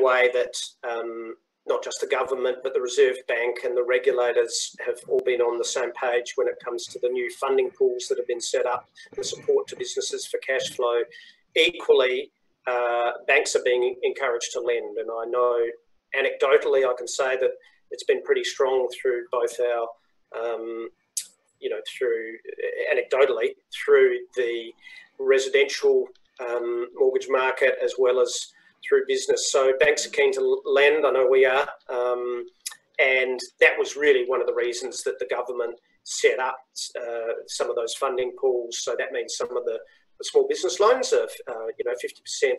way that um, not just the government, but the Reserve Bank and the regulators have all been on the same page when it comes to the new funding pools that have been set up, the support to businesses for cash flow. Equally, uh, banks are being encouraged to lend, and I know anecdotally I can say that it's been pretty strong through both our, um, you know, through anecdotally through the residential um, mortgage market as well as through business. So banks are keen to lend. I know we are. Um, and that was really one of the reasons that the government set up uh, some of those funding pools. So that means some of the, the small business loans are, uh, you know, 50%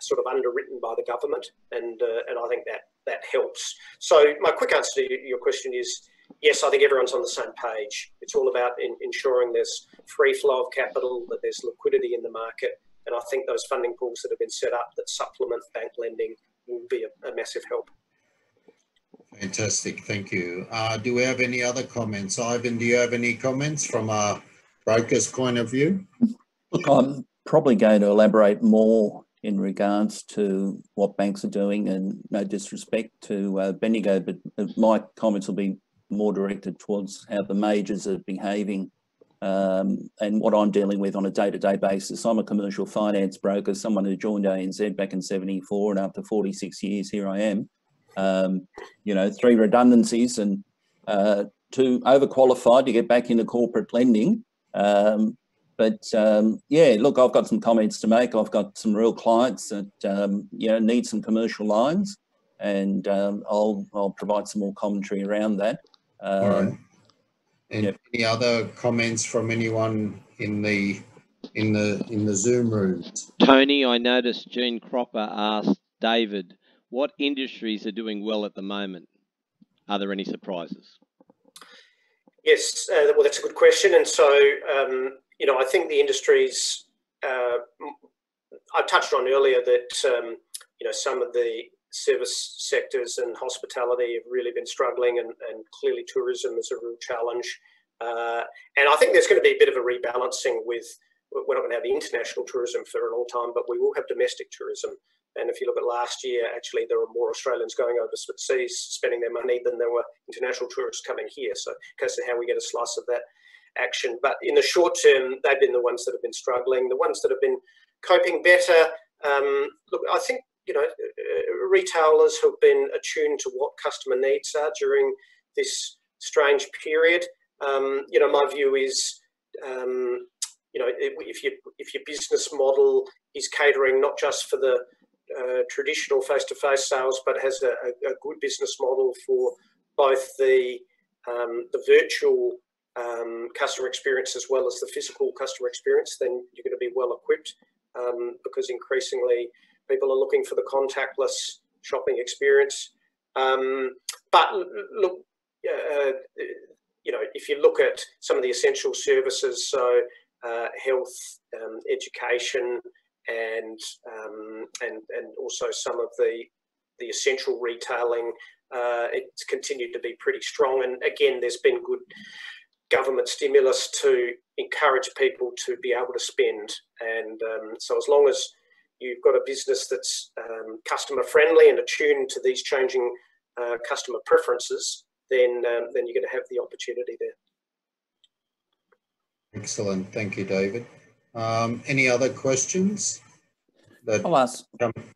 sort of underwritten by the government. And, uh, and I think that, that helps. So my quick answer to your question is, yes, I think everyone's on the same page. It's all about in, ensuring there's free flow of capital, that there's liquidity in the market, and I think those funding pools that have been set up that supplement bank lending will be a, a massive help. Fantastic, thank you. Uh, do we have any other comments? Ivan, do you have any comments from a broker's point of view? Look, I'm probably going to elaborate more in regards to what banks are doing and no disrespect to uh, Bendigo, but my comments will be more directed towards how the majors are behaving um, and what I'm dealing with on a day-to-day basis. I'm a commercial finance broker, someone who joined ANZ back in 74 and after 46 years, here I am. Um, you know, three redundancies and uh, too overqualified to get back into corporate lending. Um, but um, yeah, look, I've got some comments to make. I've got some real clients that, um, you know, need some commercial lines and um, I'll, I'll provide some more commentary around that. Right. And yep. any other comments from anyone in the in the in the Zoom room? Tony, I noticed Gene Cropper asked David, what industries are doing well at the moment? Are there any surprises? Yes, uh, well, that's a good question. And so, um, you know, I think the industries uh, I touched on earlier that um, you know some of the service sectors and hospitality have really been struggling, and, and clearly tourism is a real challenge. Uh, and I think there's going to be a bit of a rebalancing with, we're not going to have international tourism for a long time, but we will have domestic tourism. And if you look at last year, actually, there were more Australians going overseas spending their money than there were international tourists coming here. So, because of how we get a slice of that action. But in the short term, they've been the ones that have been struggling. The ones that have been coping better. Um, look, I think you know, retailers have been attuned to what customer needs are during this strange period. Um, you know, my view is, um, you know, if you if your business model is catering not just for the uh, traditional face-to-face sales, but has a, a, good business model for both the um, the virtual um, customer experience as well as the physical customer experience, then you're going to be well equipped um, because increasingly People are looking for the contactless shopping experience. Um, but look, uh, you know, if you look at some of the essential services, so uh, health, um, education, and um, and and also some of the the essential retailing, uh, it's continued to be pretty strong. And again, there's been good government stimulus to encourage people to be able to spend. And um, so, as long as you've got a business that's um, customer friendly and attuned to these changing uh, customer preferences, then um, then you're going to have the opportunity there. Excellent, thank you, David. Um, any other questions? I'll ask,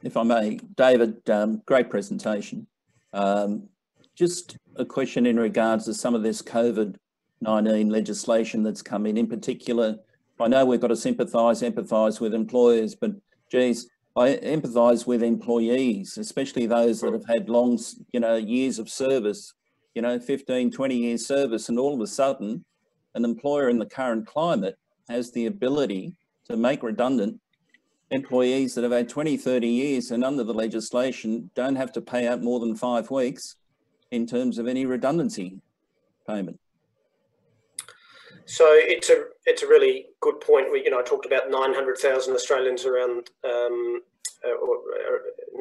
if I may, David. Um, great presentation. Um, just a question in regards to some of this COVID 19 legislation that's come in. In particular, I know we've got to sympathise, empathise with employers, but geez, I empathise with employees, especially those that have had long, you know, years of service, you know, 15, 20 years service, and all of a sudden, an employer in the current climate has the ability to make redundant employees that have had 20, 30 years and under the legislation don't have to pay out more than five weeks in terms of any redundancy payment. So it's a it's a really good point. We you know I talked about nine hundred thousand Australians around um, uh, or, uh,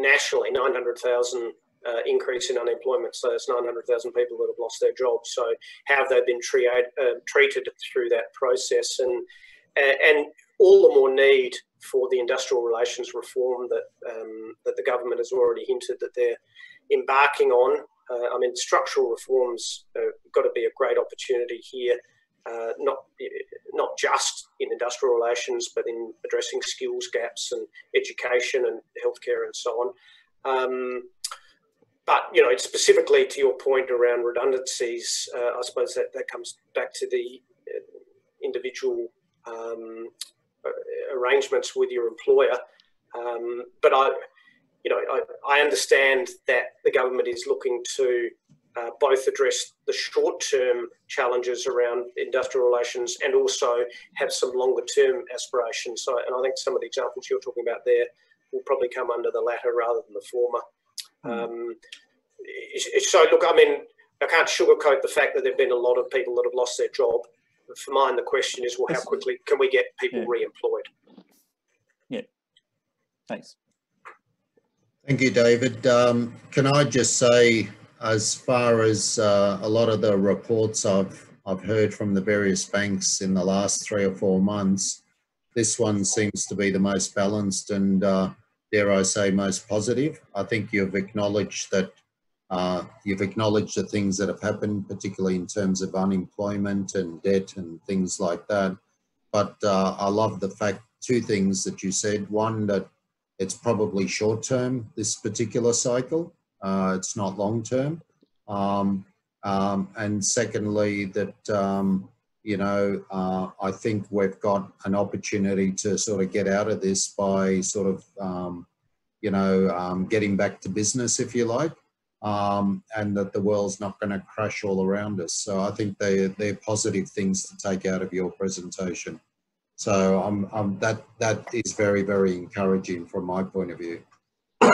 nationally nine hundred thousand uh, increase in unemployment. So hundred thousand people that have lost their jobs. So how have they been treated uh, treated through that process? And and all the more need for the industrial relations reform that um, that the government has already hinted that they're embarking on. Uh, I mean, structural reforms have got to be a great opportunity here, uh, not not just in industrial relations, but in addressing skills gaps and education and healthcare and so on. Um, but you know, specifically to your point around redundancies, uh, I suppose that, that comes back to the uh, individual um, uh, arrangements with your employer. Um, but I, you know, I, I, understand that the government is looking to uh, both address the short-term challenges around industrial relations and also have some longer-term aspirations. So, and I think some of the examples you're talking about there will probably come under the latter rather than the former. Um, so, look, I mean, I can't sugarcoat the fact that there have been a lot of people that have lost their job. For mine, the question is, well, how quickly can we get people yeah. re-employed? Yeah. Thanks. Thank you, David. Um, can I just say, as far as uh, a lot of the reports I've I've heard from the various banks in the last three or four months, this one seems to be the most balanced and uh, dare I say, most positive. I think you've acknowledged that uh, you've acknowledged the things that have happened, particularly in terms of unemployment and debt and things like that. But uh, I love the fact, two things that you said. One, that it's probably short term, this particular cycle. Uh, it's not long term. Um, um, and secondly, that, um, you know, uh, I think we've got an opportunity to sort of get out of this by sort of, um, you know, um, getting back to business, if you like, um, and that the world's not going to crash all around us. So I think they, they're positive things to take out of your presentation. So I'm, I'm, that, that is very, very encouraging from my point of view.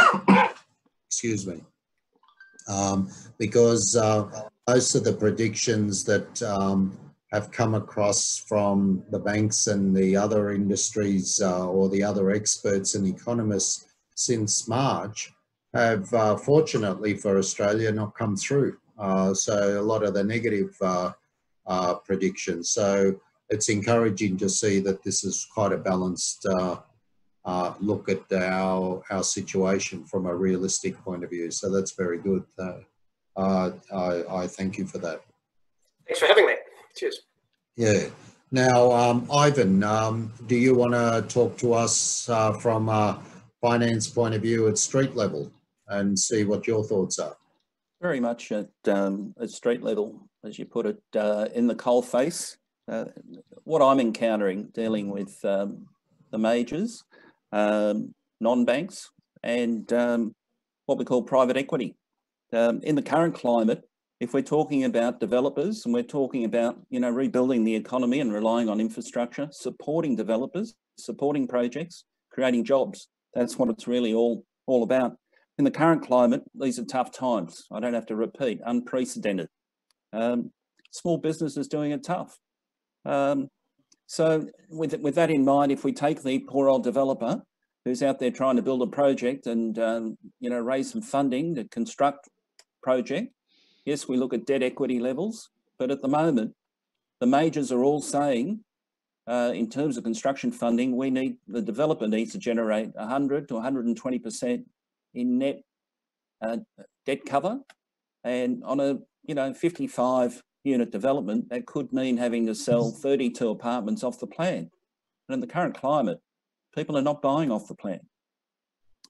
Excuse me. Um, because uh, most of the predictions that um, have come across from the banks and the other industries uh, or the other experts and economists since March have uh, fortunately for Australia not come through. Uh, so a lot of the negative uh, uh, predictions. So it's encouraging to see that this is quite a balanced uh, look at our our situation from a realistic point of view. So that's very good. I, I thank you for that. Thanks for having me. Cheers. Yeah. Now, um, Ivan, um, do you want to talk to us uh, from a finance point of view at street level and see what your thoughts are? Very much at, um, at street level, as you put it, uh, in the coal face. Uh, what I'm encountering dealing with um, the majors, um, non-banks, and um, what we call private equity. in the current climate, if we're talking about developers and we're talking about, you know, rebuilding the economy and relying on infrastructure, supporting developers, supporting projects, creating jobs, that's what it's really all, all about. In the current climate, these are tough times. I don't have to repeat, unprecedented. Um, small businesses doing it tough. Um, so with, with that in mind, if we take the poor old developer who's out there trying to build a project and, um, you know, raise some funding to construct project, Yes, we look at debt equity levels, but at the moment, the majors are all saying, uh, in terms of construction funding, we need the developer needs to generate 100 to 120% in net uh, debt cover, and on a you know 55 unit development, that could mean having to sell 32 apartments off the plan. And in the current climate, people are not buying off the plan.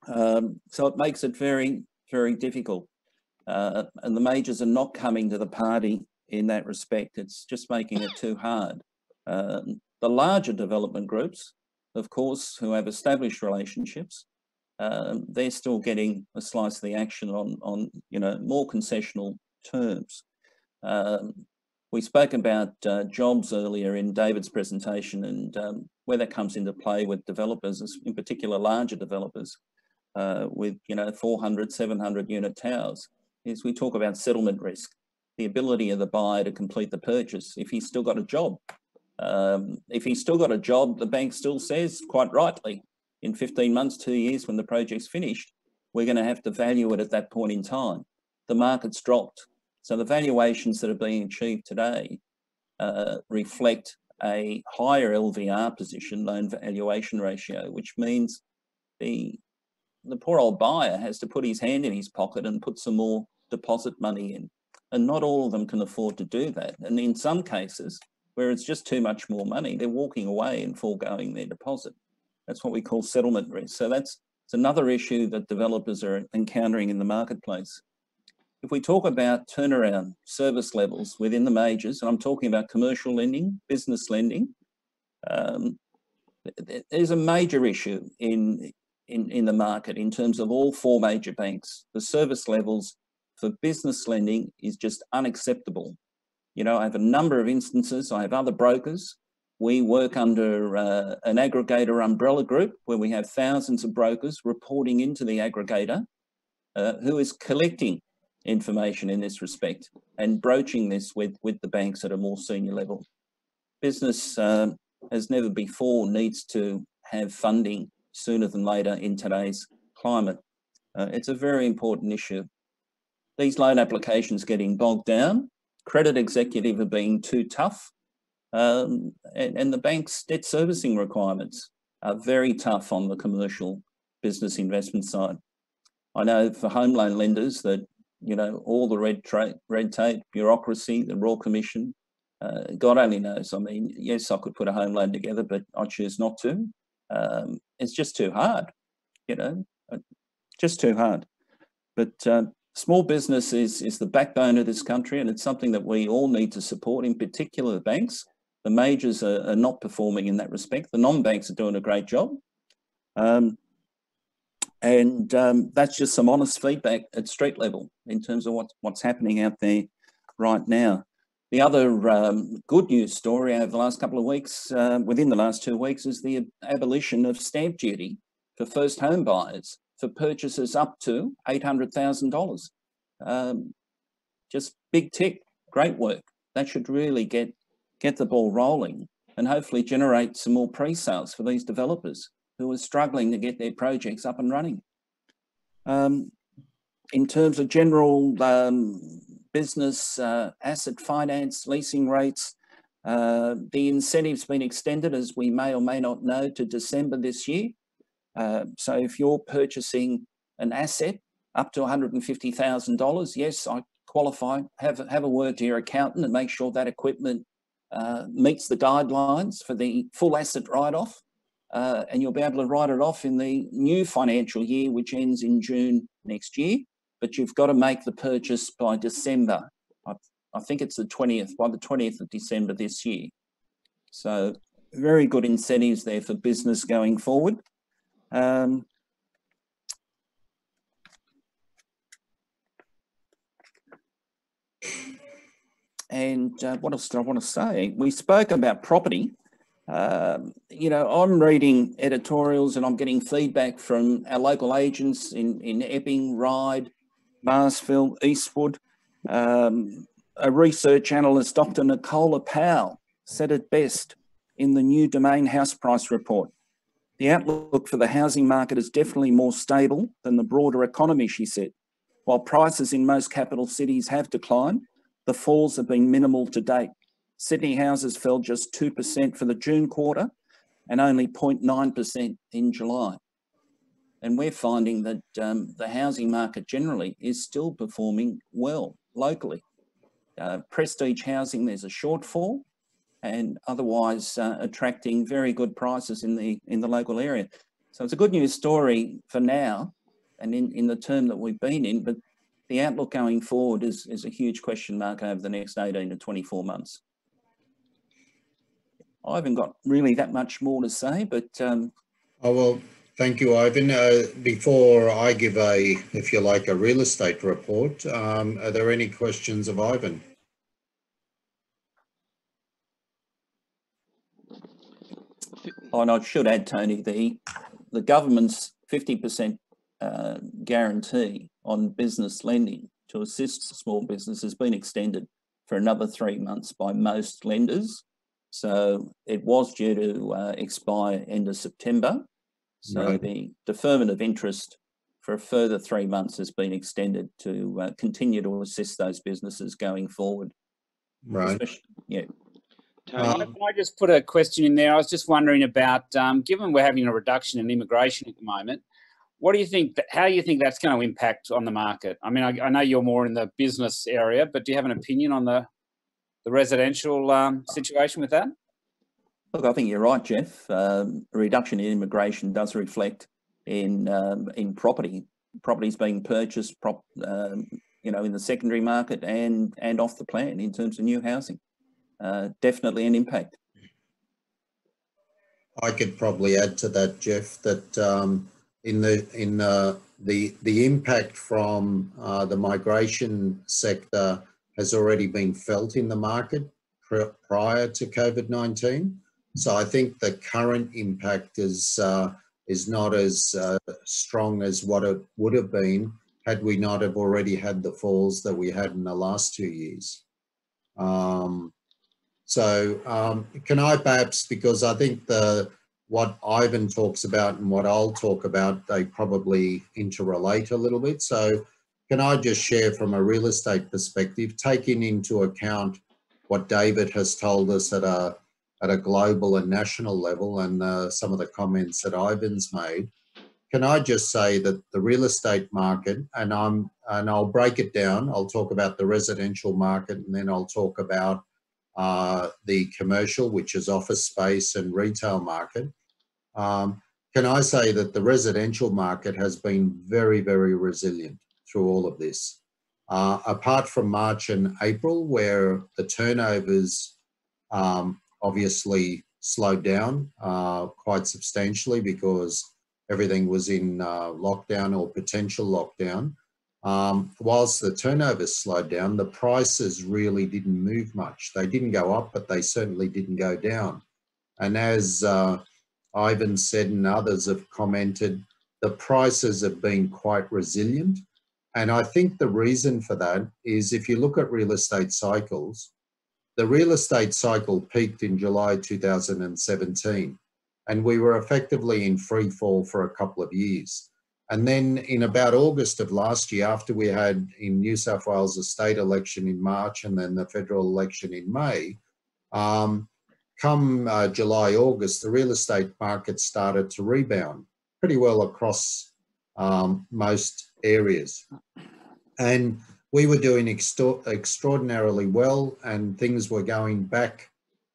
Um, so it makes it very, very difficult. Uh, and the majors are not coming to the party in that respect. It's just making it too hard. Um, the larger development groups, of course, who have established relationships, um, they're still getting a slice of the action on, on you know, more concessional terms. Um, we spoke about uh, jobs earlier in David's presentation and um, where that comes into play with developers, in particular larger developers uh, with, you know, 400, 700 unit towers is we talk about settlement risk, the ability of the buyer to complete the purchase if he's still got a job. Um, if he's still got a job, the bank still says, quite rightly, in 15 months, two years when the project's finished, we're going to have to value it at that point in time. The market's dropped. So the valuations that are being achieved today uh, reflect a higher LVR position, loan valuation ratio, which means the the poor old buyer has to put his hand in his pocket and put some more deposit money in. And not all of them can afford to do that. And in some cases, where it's just too much more money, they're walking away and foregoing their deposit. That's what we call settlement risk. So that's it's another issue that developers are encountering in the marketplace. If we talk about turnaround service levels within the majors, and I'm talking about commercial lending, business lending, um, there's a major issue in, in, in the market in terms of all four major banks. The service levels for business lending is just unacceptable. You know, I have a number of instances, I have other brokers we work under uh, an aggregator umbrella group where we have thousands of brokers reporting into the aggregator uh, who is collecting information in this respect and broaching this with, with the banks at a more senior level. Business, uh, as never before, needs to have funding sooner than later in today's climate. Uh, it's a very important issue. These loan applications getting bogged down, credit executive are being too tough, um, and, and the bank's debt servicing requirements are very tough on the commercial business investment side. I know for home loan lenders that, you know, all the red, tra- red tape, bureaucracy, the Royal Commission, uh, God only knows. I mean, yes, I could put a home loan together, but I choose not to. Um, it's just too hard, you know, uh, just too hard. But uh, small business is, is the backbone of this country, and it's something that we all need to support, in particular the banks. The majors are, are not performing in that respect. The non-banks are doing a great job. Um, and um, that's just some honest feedback at street level in terms of what, what's happening out there right now. The other um, good news story over the last couple of weeks, uh, within the last two weeks, is the abolition of stamp duty for first home buyers for purchases up to $800,000. Um, just big tick, great work. That should really get get the ball rolling and hopefully generate some more pre-sales for these developers who are struggling to get their projects up and running. Um, in terms of general um, business uh, asset finance leasing rates, uh, the incentive's been extended, as we may or may not know, to December this year. Uh, so if you're purchasing an asset up to $150,000, yes, I qualify, have, have a word to your accountant and make sure that equipment uh, meets the guidelines for the full asset write-off, uh, and you'll be able to write it off in the new financial year, which ends in June next year. But you've got to make the purchase by December. I, I think it's the 20th, by the 20th of December this year. So very good incentives there for business going forward. Um, And uh, what else do I want to say? We spoke about property. Um, you know, I'm reading editorials and I'm getting feedback from our local agents in, in Epping, Ryde, Marsfield, Eastwood. Um, a research analyst, Dr. Nicola Powell, said it best in the new Domain House Price Report. The outlook for the housing market is definitely more stable than the broader economy, she said. While prices in most capital cities have declined, the falls have been minimal to date. Sydney houses fell just 2% for the June quarter and only 0.9% in July. And we're finding that um, the housing market generally is still performing well locally. Uh, prestige housing, there's a shortfall, and otherwise uh, attracting very good prices in the in the local area. So it's a good news story for now, and in, in the term that we've been in. But the outlook going forward is, is a huge question mark over the next 18 to 24 months. I haven't got really that much more to say, but. Um, oh, well, thank you, Ivan. Uh, before I give a, if you like, a real estate report, um, are there any questions of Ivan? Oh, and I should add, Tony, the, the government's 50% uh, guarantee on business lending to assist small business has been extended for another three months by most lenders. So it was due to uh, expire end of September. So right. the deferment of interest for a further three months has been extended to uh, continue to assist those businesses going forward. Right. yeah. Tony? Um, Can I just put a question in there? I was just wondering about, um, given we're having a reduction in immigration at the moment, what do you think, that, how do you think that's going to impact on the market? I mean, I, I know you're more in the business area, but do you have an opinion on the, the residential um, situation with that? Look, I think you're right, Jeff. Um, reduction in immigration does reflect in um, in property. Properties being purchased, prop, um, you know, in the secondary market and and off the plan in terms of new housing. Uh, definitely an impact. I could probably add to that, Jeff, that um, in the in uh, the the impact from uh, the migration sector has already been felt in the market pr- prior to COVID nineteen. So I think the current impact is uh, is not as uh, strong as what it would have been had we not have already had the falls that we had in the last two years. Um, so um, can I perhaps, because I think the what Ivan talks about and what I'll talk about, they probably interrelate a little bit. So can I just share from a real estate perspective, taking into account what David has told us at a at a global and national level and uh, some of the comments that Ivan's made, can I just say that the real estate market, and I'm and I'll break it down. I'll talk about the residential market, and then I'll talk about uh, the commercial, which is office space and retail market. Um, can I say that the residential market has been very, very resilient through all of this? Uh, apart from March and April, where the turnovers um, obviously slowed down uh, quite substantially because everything was in uh, lockdown or potential lockdown. Um, whilst the turnovers slowed down, the prices really didn't move much. They didn't go up, but they certainly didn't go down. And as uh, Ivan said and others have commented, the prices have been quite resilient. And I think the reason for that is if you look at real estate cycles, the real estate cycle peaked in July 2017, and we were effectively in free fall for a couple of years. And then in about August of last year, after we had in New South Wales a state election in March and then the federal election in May, um, come uh, July, August, the real estate market started to rebound pretty well across um, most areas. And we were doing extra- extraordinarily well and things were going back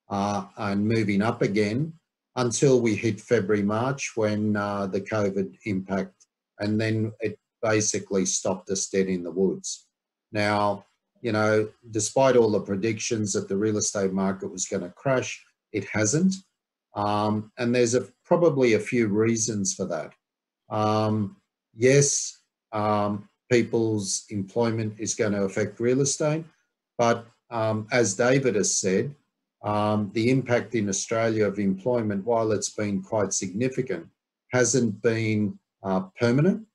uh, and moving up again until we hit February, March when uh, the COVID impact, and then it basically stopped us dead in the woods. Now, you know, despite all the predictions that the real estate market was going to crash, it hasn't. Um, and there's a, probably a few reasons for that. Um, yes, um, people's employment is going to affect real estate. But um, as David has said, um, the impact in Australia of employment, while it's been quite significant, hasn't been uh, permanent.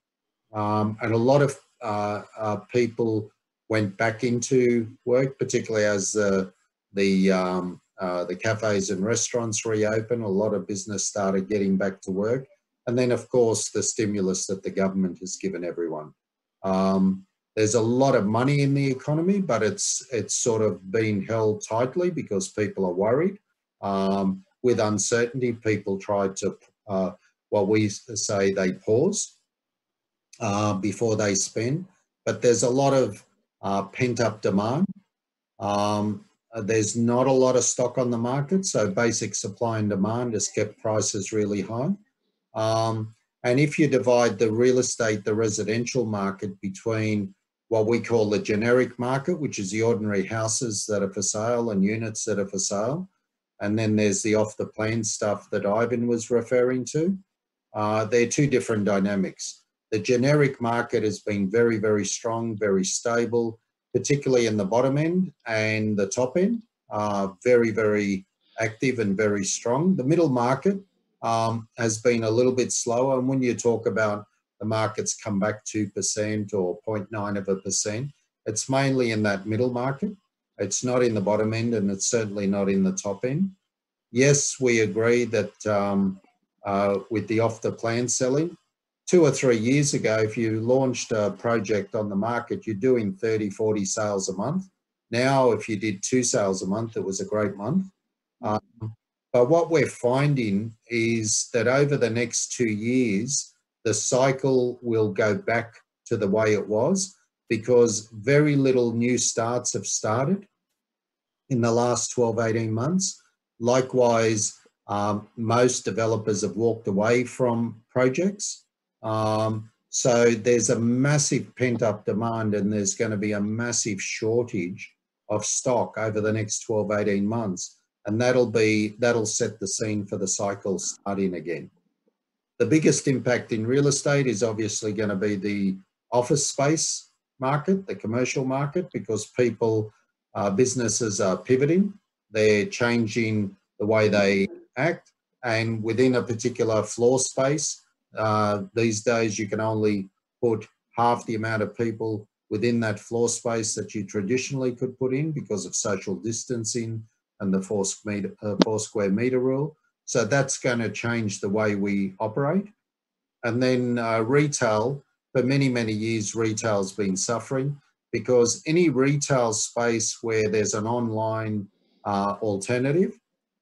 Um, and a lot of uh, uh, people went back into work, particularly as the the um, uh, the cafes and restaurants reopened. A lot of business started getting back to work, and then of course the stimulus that the government has given everyone. Um, there's a lot of money in the economy, but it's it's sort of been held tightly because people are worried. Um, with uncertainty, people try to, uh, what we say, they pause uh, before they spend. But there's a lot of uh, pent up demand. Um, there's not a lot of stock on the market, so basic supply and demand has kept prices really high. Um, and if you divide the real estate, the residential market between what we call the generic market, which is the ordinary houses that are for sale and units that are for sale, and then there's the off the plan stuff that Ivan was referring to, uh, they're two different dynamics. The generic market has been very, very strong, very stable, particularly in the bottom end and the top end, uh, very, very active and very strong. The middle market um, has been a little bit slower. And when you talk about the markets come back 2% or 0.9 of a percent, it's mainly in that middle market. It's not in the bottom end and it's certainly not in the top end. Yes, we agree that um, uh, with the off the plan selling, two or three years ago, if you launched a project on the market, you're doing 30, 40 sales a month. Now, if you did two sales a month, it was a great month. Um, but what we're finding is that over the next two years, the cycle will go back to the way it was because very little new starts have started in the last 12, 18 months. Likewise, um, most developers have walked away from projects. Um, so there's a massive pent up demand and there's going to be a massive shortage of stock over the next 12, 18 months. And that'll be, that'll set the scene for the cycle starting again. The biggest impact in real estate is obviously going to be the office space market, the commercial market, because people, uh, businesses are pivoting. They're changing the way they act. And within a particular floor space, uh, these days you can only put half the amount of people within that floor space that you traditionally could put in because of social distancing and the four, meter, uh, four square meter rule. So that's going to change the way we operate. And then uh, retail, for many, many years, retail's been suffering because any retail space where there's an online uh, alternative,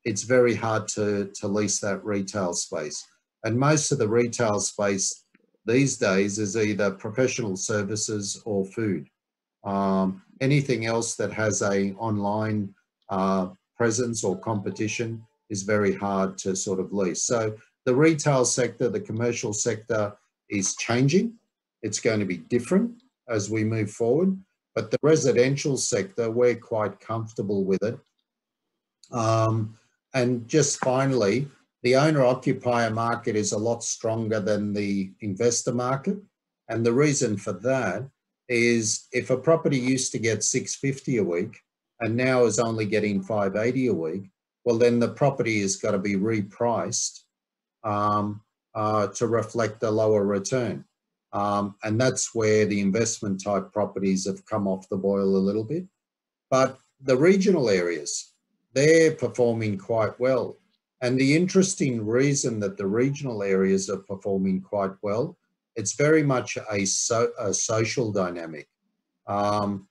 it's very hard to, to lease that retail space. And most of the retail space these days is either professional services or food. Um, anything else that has a online uh, presence or competition is very hard to sort of lease. So the retail sector, the commercial sector is changing. It's going to be different as we move forward. But the residential sector, we're quite comfortable with it. Um, and just finally, the owner occupier market is a lot stronger than the investor market. And the reason for that is if a property used to get 650 a week and now is only getting 580 a week, well, then the property has got to be repriced um, uh, to reflect a lower return. Um, and that's where the investment type properties have come off the boil a little bit. But the regional areas, they're performing quite well. And the interesting reason that the regional areas are performing quite well, it's very much a, so, a social dynamic. Um,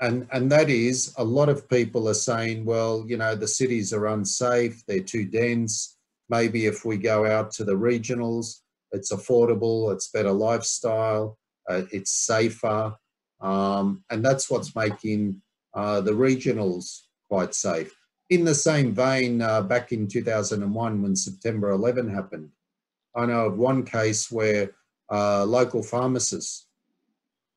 and, and that is a lot of people are saying, well, you know, the cities are unsafe, they're too dense. Maybe if we go out to the regionals, it's affordable, it's better lifestyle, uh, it's safer. Um, and that's what's making uh, the regionals quite safe in the same vein, uh, back in 2001 when September 11 happened, I know of one case where uh, local pharmacists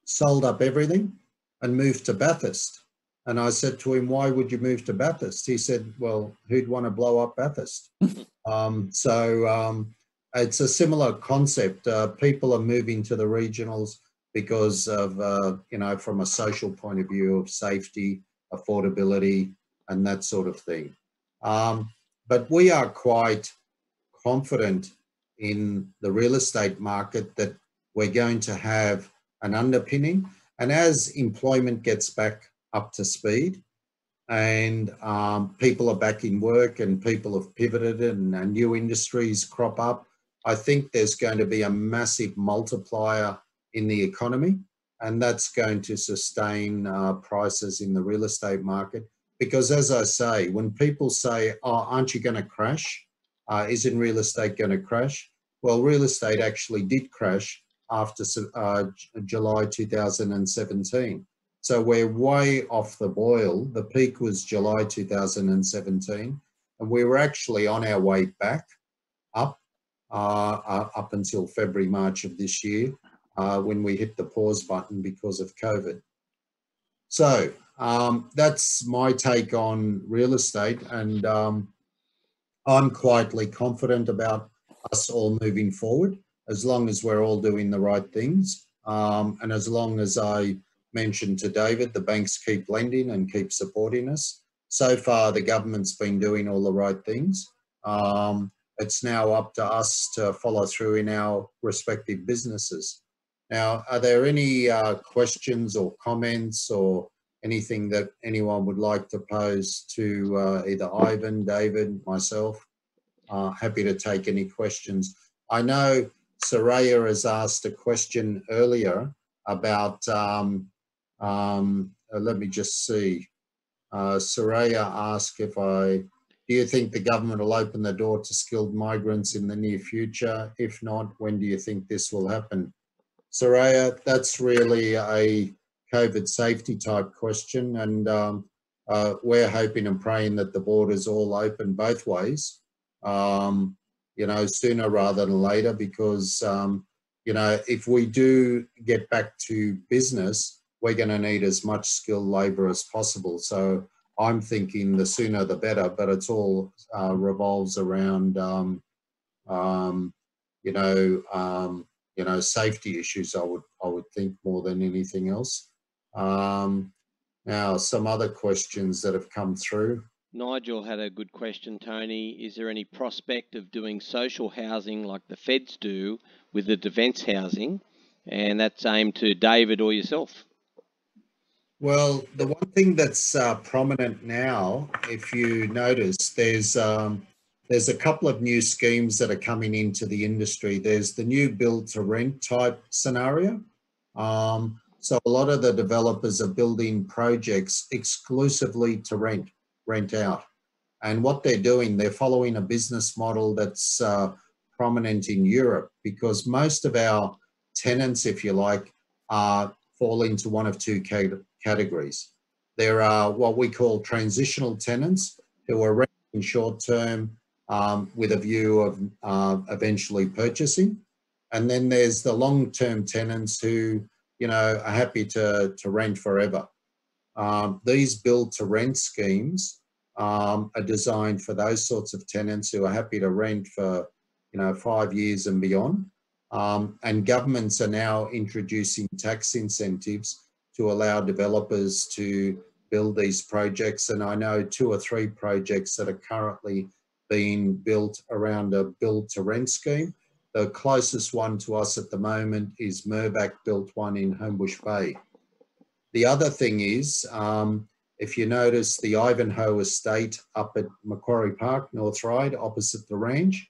sold up everything and moved to Bathurst. And I said to him, why would you move to Bathurst? He said, well, who'd want to blow up Bathurst? um, so um, it's a similar concept. Uh, people are moving to the regionals because of, uh, you know, from a social point of view of safety, affordability, and that sort of thing. Um, but we are quite confident in the real estate market that we're going to have an underpinning. And as employment gets back up to speed and um, people are back in work and people have pivoted and, and new industries crop up, I think there's going to be a massive multiplier in the economy and that's going to sustain uh, prices in the real estate market because as I say, when people say, oh, aren't you going to crash? Uh, isn't real estate going to crash? Well, real estate actually did crash after uh, July 2017. So we're way off the boil. The peak was July 2017, and we were actually on our way back up uh, uh, up until February, March of this year, uh, when we hit the pause button because of COVID. So um, that's my take on real estate, and um, I'm quietly confident about us all moving forward as long as we're all doing the right things. Um, and as long as I mentioned to David, the banks keep lending and keep supporting us. So far, the government's been doing all the right things. Um, it's now up to us to follow through in our respective businesses. Now, are there any uh, questions or comments or anything that anyone would like to pose to uh, either Ivan, David, myself. Uh, happy to take any questions. I know Soraya has asked a question earlier about, um, um, uh, let me just see. Uh, Soraya asked if I Do you think the government will open the door to skilled migrants in the near future? If not, when do you think this will happen? Soraya, that's really a COVID safety type question, and um, uh, we're hoping and praying that the borders all open both ways, um, you know, sooner rather than later, because, um, you know, if we do get back to business, we're going to need as much skilled labour as possible. So I'm thinking the sooner the better, but it's all uh, revolves around, um, um, you know, um, you know, safety issues. I would I would think more than anything else. Um, now, some other questions that have come through. Nigel had a good question, Tony. Is there any prospect of doing social housing like the feds do with the defence housing? And that's aimed to David or yourself. Well, the one thing that's uh, prominent now, if you notice, there's um, there's a couple of new schemes that are coming into the industry. There's the new build to rent type scenario. Um, so a lot of the developers are building projects exclusively to rent, rent out. And what they're doing, they're following a business model that's uh, prominent in Europe because most of our tenants, if you like, are fall into one of two categories. There are what we call transitional tenants who are renting short term um, with a view of uh, eventually purchasing. And then there's the long term tenants who, you know, are happy to, to rent forever. Um, these build to rent schemes um, are designed for those sorts of tenants who are happy to rent for, you know, five years and beyond. Um, and governments are now introducing tax incentives to allow developers to build these projects. And I know two or three projects that are currently being built around a build to rent scheme. The closest one to us at the moment is Mirvac built one in Homebush Bay. The other thing is, um, if you notice the Ivanhoe estate up at Macquarie Park, North Ryde, opposite the range,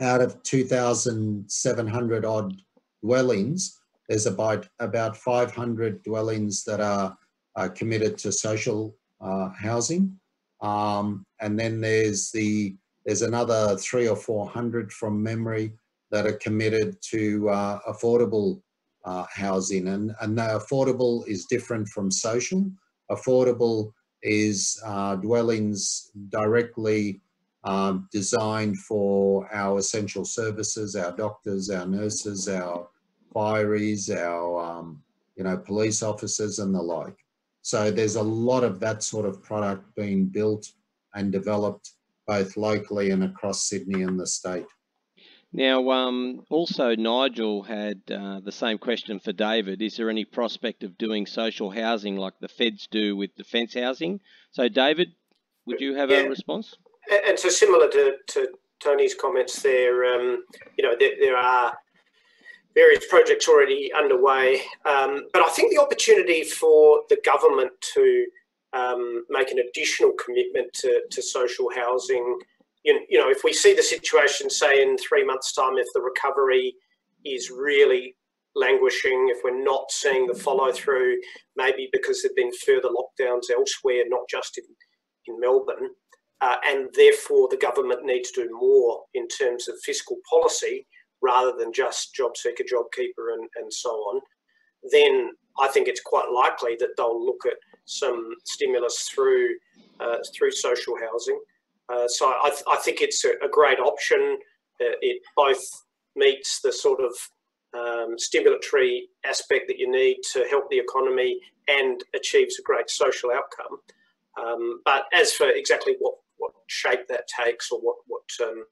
out of 2,700 odd dwellings, there's about, about 500 dwellings that are, are committed to social uh, housing. Um, and then there's the there's another three or 400 from memory that are committed to uh, affordable uh, housing. And, and the affordable is different from social. Affordable is uh, dwellings directly um, designed for our essential services, our doctors, our nurses, our fireys, our um, you know police officers, and the like. So there's a lot of that sort of product being built and developed both locally and across Sydney and the state. Now, um, also Nigel had uh, the same question for David. Is there any prospect of doing social housing like the feds do with defence housing? So, David, would you have yeah. a response? And so, similar to, to Tony's comments there, um, you know, there, there, are various projects already underway. Um, but I think the opportunity for the government to um, make an additional commitment to, to social housing, you, you know, if we see the situation, say in three months' time, if the recovery is really languishing, if we're not seeing the follow through, maybe because there have been further lockdowns elsewhere, not just in, in Melbourne, uh, and therefore the government needs to do more in terms of fiscal policy rather than just job seeker, job keeper, and, and so on, then I think it's quite likely that they'll look at some stimulus through uh, through social housing. Uh, so I, th- I, think it's a, a great option. Uh, it both meets the sort of um, stimulatory aspect that you need to help the economy and achieves a great social outcome. Um, but as for exactly what, what shape that takes or what, what um,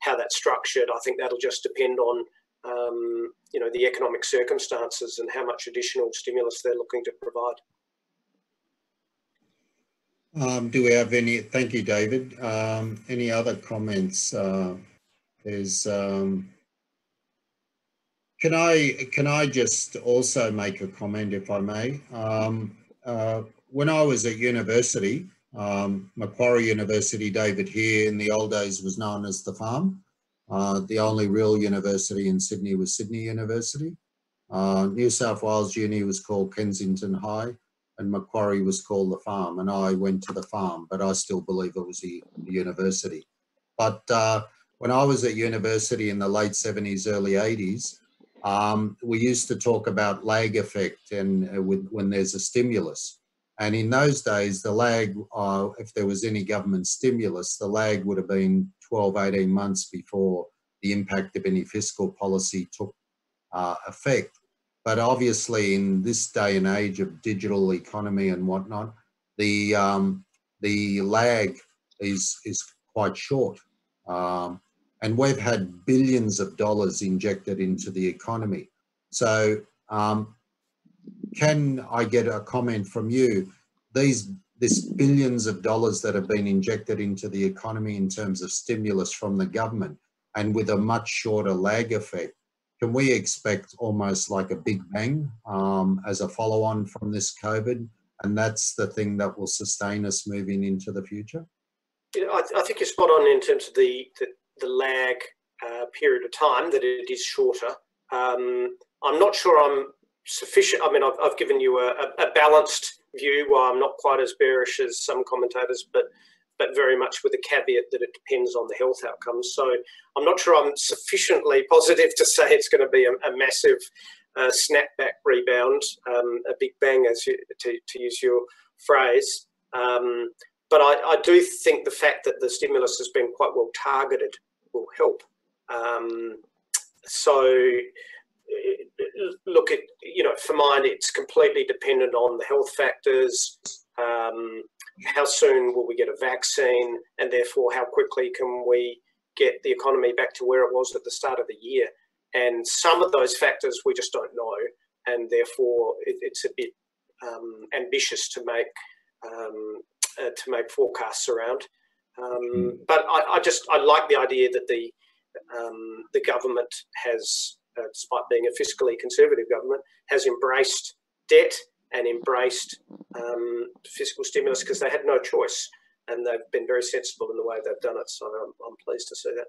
how that's structured, I think that'll just depend on um, you know the economic circumstances and how much additional stimulus they're looking to provide. Um, do we have any? Thank you, David. Um, any other comments? Uh. Um, can I can I just also make a comment, if I may? Um, uh, when I was at university, um, Macquarie University, David here in the old days was known as the farm. Uh, the only real university in Sydney was Sydney University. Uh, New South Wales Uni was called Kensington High. And Macquarie was called the farm, and I went to the farm, but I still believe it was the university. But uh, when I was at university in the late 70s, early 80s, um, we used to talk about lag effect and uh, with, when there's a stimulus. And in those days, the lag, uh, if there was any government stimulus, the lag would have been 12, 18 months before the impact of any fiscal policy took uh, effect. But obviously, in this day and age of digital economy and whatnot, the um, the lag is is quite short. Um, and we've had billions of dollars injected into the economy. So, um, can I get a comment from you? These this billions of dollars that have been injected into the economy in terms of stimulus from the government, and with a much shorter lag effect, can we expect almost like a big bang um, as a follow-on from this COVID? And that's the thing that will sustain us moving into the future. You know, I, I, think you're spot on in terms of the, the the lag uh, period of time, that it is shorter. Um, I'm not sure I'm sufficient. I mean, I've, I've given you a, a, balanced view while I'm not quite as bearish as some commentators, but but very much with a caveat that it depends on the health outcomes. So I'm not sure I'm sufficiently positive to say it's going to be a, a massive uh, snapback rebound, um, a big bang, as you, to, to use your phrase. Um, but I, I, do think the fact that the stimulus has been quite well targeted will help. Um, so, look at you know, for mine, it's completely dependent on the health factors. Um, how soon will we get a vaccine, and therefore, how quickly can we get the economy back to where it was at the start of the year? And some of those factors we just don't know, and therefore, it, it's a bit um, ambitious to make um, uh, to make forecasts around. Um, mm. But I, I, just I like the idea that the um, the government has, uh, despite being a fiscally conservative government, has embraced debt and embraced um, fiscal stimulus because they had no choice, and they've been very sensible in the way they've done it. So I'm, I'm pleased to see that.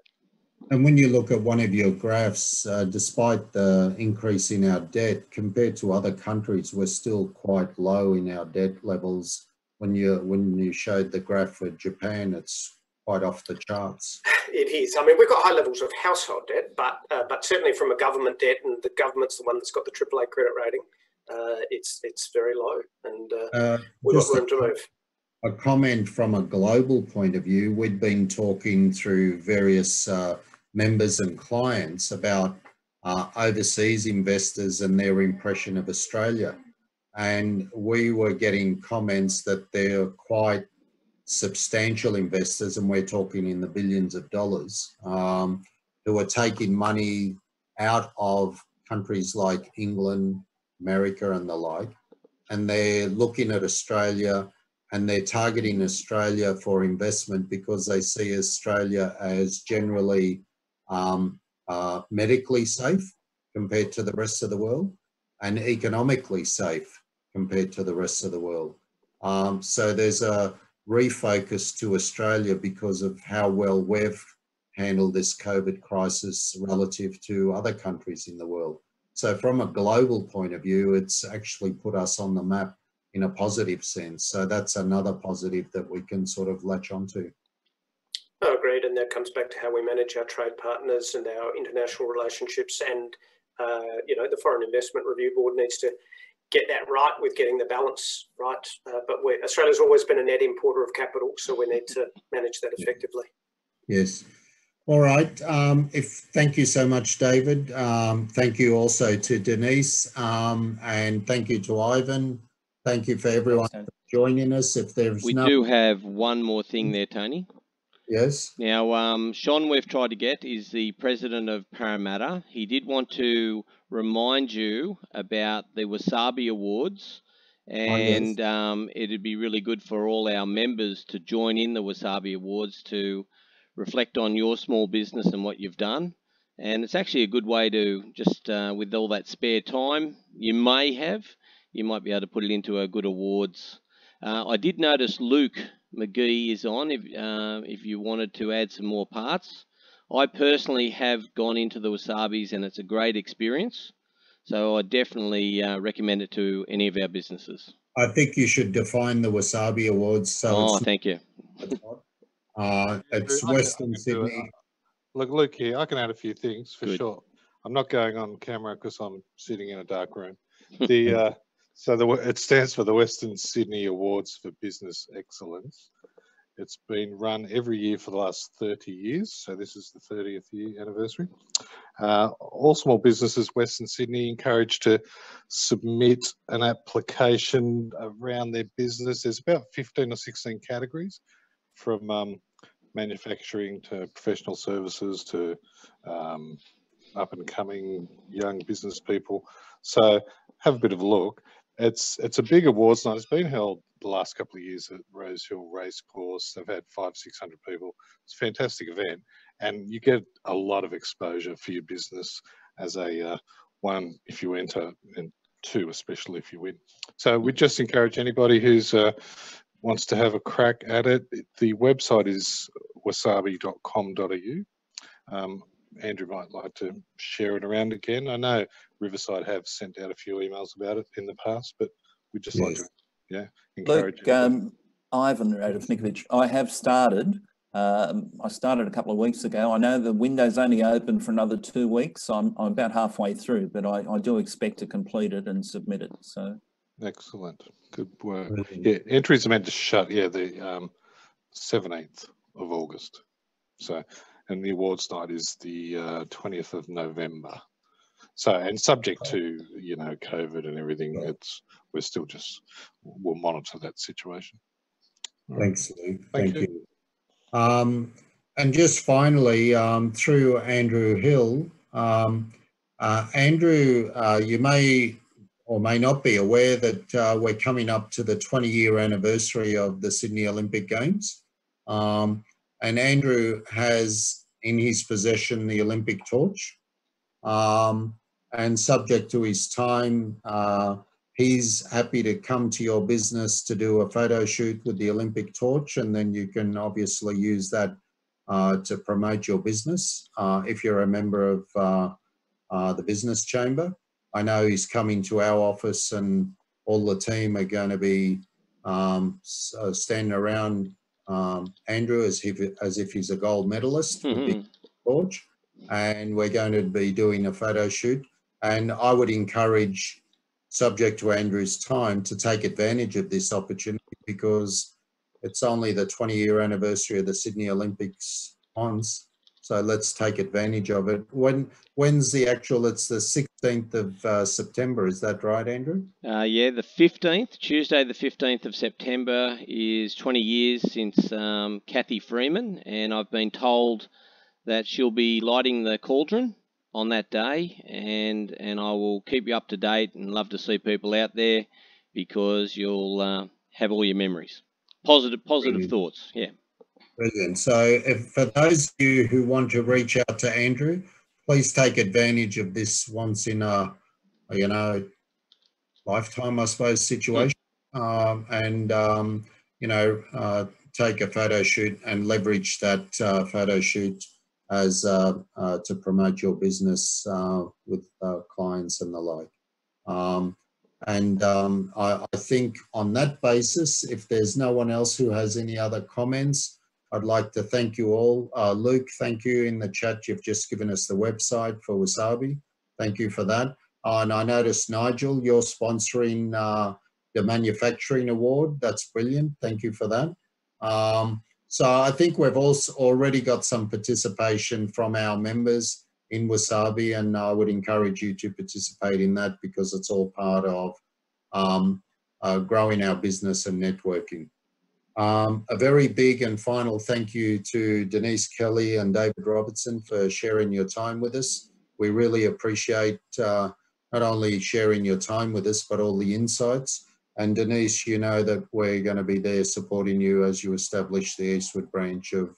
And when you look at one of your graphs, uh, despite the increase in our debt compared to other countries, we're still quite low in our debt levels when you when you showed the graph for Japan, it's quite off the charts. It is. I mean, we've got high levels of household debt, but uh, but certainly from a government debt, and the government's the one that's got the AAA credit rating. Uh, it's it's very low, and uh, uh we've got room to move. A comment from a global point of view. We'd been talking through various uh, members and clients about uh, overseas investors and their impression of Australia and we were getting comments that they're quite substantial investors, and we're talking in the billions of dollars, um, who are taking money out of countries like England, America, and the like, and they're looking at Australia and they're targeting Australia for investment because they see Australia as generally um, uh, medically safe compared to the rest of the world and economically safe compared to the rest of the world. Um, so there's a refocus to Australia because of how well we've handled this COVID crisis relative to other countries in the world. So from a global point of view, it's actually put us on the map in a positive sense. So that's another positive that we can sort of latch onto. Oh, agreed. And that comes back to how we manage our trade partners and our international relationships. And, uh, you know, the Foreign Investment Review Board needs to get that right with getting the balance right. Uh, but Australia's always been a net importer of capital, so we need to manage that effectively. Yes. All right. Um, if thank you so much, David. Um, thank you also to Denice, um, and thank you to Ivan. Thank you for everyone joining us. If there's we no... do have one more thing there, Tony. Yes. Now, um, Schon, we've tried to get is the president of Parramatta. He did want to remind you about the WSABE Awards, and oh, yes. um, it'd be really good for all our members to join in the WSABE Awards to reflect on your small business and what you've done. And it's actually a good way to just, uh, with all that spare time you may have, you might be able to put it into a good awards. Uh, I did notice Luke McGee is on if, uh, if you wanted to add some more parts. I personally have gone into the WSABEs and it's a great experience. So I definitely uh, recommend it to any of our businesses. I think you should define the WSABE Awards. So oh, thank you. uh, it's I Western can. Sydney. Look, Luke here, I can add a few things for Good. sure. I'm not going on camera because I'm sitting in a dark room. The uh, so the it stands for the Western Sydney Awards for Business Excellence. It's been run every year for the last 30 years, so this is the 30th year anniversary. Uh, all small businesses, Western Sydney, encouraged to submit an application around their business. There's about 15 or 16 categories, from um, manufacturing to professional services to um, up and coming young business people. So have a bit of a look. It's it's a big awards night. It's been held the last couple of years at Rosehill Racecourse. They've had five six hundred people. It's a fantastic event, and you get a lot of exposure for your business as a uh, one if you enter, and two especially if you win. So we just encourage anybody who's uh, wants to have a crack at it. The website is wsabe.com.au. Um, Andrew might like to share it around again. I know Riverside have sent out a few emails about it in the past, but we just like to, yeah, encourage. Luke, um, Ivan Radovanovic, I have started. Um, I started a couple of weeks ago. I know the window's only open for another two weeks. I'm, I'm about halfway through, but I, I do expect to complete it and submit it. So Excellent, good work. Brilliant. Yeah, entries are meant to shut. Yeah, the um, seventeenth of August. So, and the awards night is the twentieth of November. So, and subject to you know COVID and everything, Right. it's we're still just we'll monitor that situation. Right. Thanks, Luke. Thank Thank, you. you. Um, and just finally, um, through Andrew Hill, um, uh, Andrew, uh, you may or may not be aware that uh, we're coming up to the 20 year anniversary of the Sydney Olympic Games. Um, and Andrew has in his possession the Olympic torch. Um, and subject to his time, uh, he's happy to come to your business to do a photo shoot with the Olympic torch, and then you can obviously use that uh, to promote your business uh, if you're a member of uh, uh, the business chamber. I know he's coming to our office, and all the team are going to be um, s- uh, standing around um, Andrew as if as if he's a gold medalist Mhm. torch, and we're going to be doing a photo shoot. And I would encourage, subject to Andrew's time, to take advantage of this opportunity because it's only the 20 year anniversary of the Sydney Olympics once. So let's take advantage of it. When when's the actual? It's the 16th of uh, September. Is that right, Andrew? Uh, yeah, the 15th, Tuesday, the 15th of September, is 20 years since um, Cathy Freeman, and I've been told that she'll be lighting the cauldron on that day, and and I will keep you up to date and love to see people out there because you'll uh, have all your memories, positive positive Brilliant. thoughts. Yeah. Brilliant. So if, for those of you who want to reach out to Andrew, please take advantage of this once in a, you know, lifetime, I suppose, situation. Um, and, um, you know, uh, take a photo shoot and leverage that uh, photo shoot as uh, uh, to promote your business uh, with uh, clients and the like. Um, and um, I, I think on that basis, if there's no one else who has any other comments, I'd like to thank you all. Uh, Luke, thank you in the chat. You've just given us the website for WSABE. Thank you for that. Uh, and I noticed, Nigel, you're sponsoring uh, the manufacturing award. That's brilliant. Thank you for that. Um, so I think we've also already got some participation from our members in WSABE, and I would encourage you to participate in that because it's all part of um, uh, growing our business and networking. Um, a very big and final thank you to Denice Kelly and David Robertson for sharing your time with us. We really appreciate uh, not only sharing your time with us, but all the insights. And Denice, you know that we're going to be there supporting you as you establish the Eastwood branch of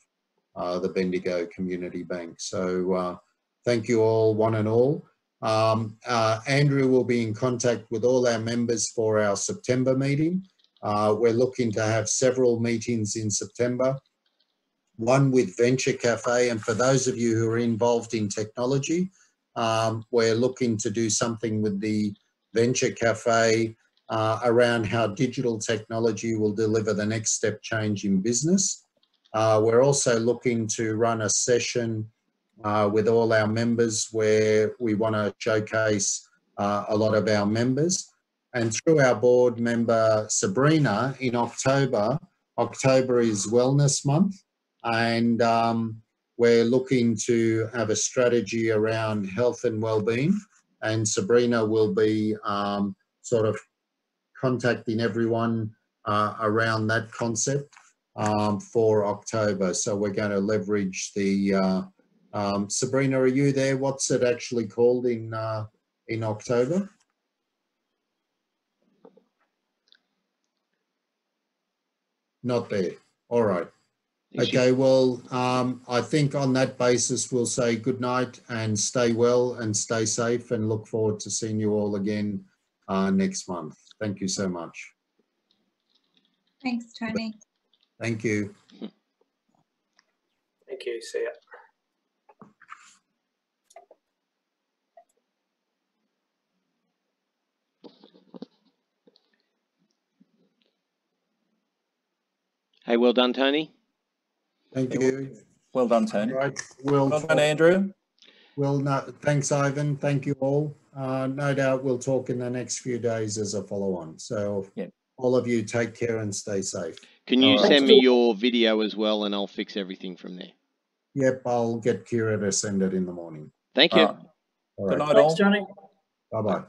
uh, the Bendigo Community Bank. So uh, thank you all, one and all. Um, uh, Andrew will be in contact with all our members for our September meeting. Uh, we're looking to have several meetings in September. One with Venture Cafe, and for those of you who are involved in technology, um, we're looking to do something with the Venture Cafe uh, around how digital technology will deliver the next step change in business. Uh, we're also looking to run a session uh, with all our members where we want to showcase uh, a lot of our members. And through our board member Sabrina in October, October is Wellness Month, and um, we're looking to have a strategy around health and well-being. And Sabrina will be um, sort of contacting everyone uh, around that concept um, for October. So we're going to leverage the uh, um, Sabrina. Are you there? What's it actually called in uh, in October? Not there. All right. Okay, well, um, I think on that basis, we'll say good night and stay well and stay safe and look forward to seeing you all again uh, next month. Thank you so much. Thanks, Tony. Thank you. Thank you. See ya. Hey, well done, Tony. Thank you. Well done, Tony. Right, we'll, Well done, Andrew. we'll no, thanks, Ivan. Thank you all. Uh, no doubt we'll talk in the next few days as a follow on. So Yeah. all of you take care and stay safe. Can you All right. send me your video as well, and I'll fix everything from there. Yep, I'll get Kira to send it in the morning. Thank you. All right. All Good right. night, all. Johnny. Bye bye. Bye.